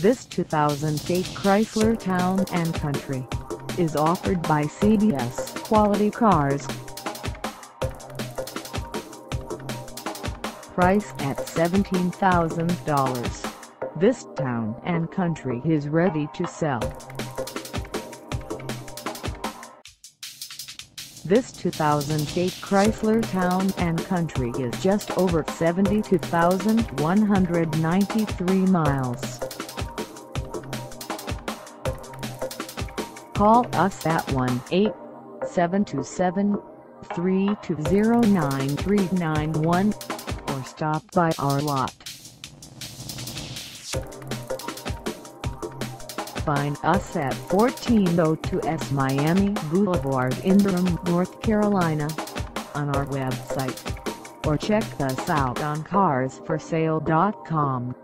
This 2008 Chrysler Town & Country is offered by CBS Quality Cars. Price at $17,000. This Town & Country is ready to sell. This 2008 Chrysler Town & Country is just over 72,193 miles. Call us at 1-877-320-9391 or stop by our lot. Find us at 1402 S Miami Boulevard in Durham, North Carolina on our website or check us out on carsforsale.com.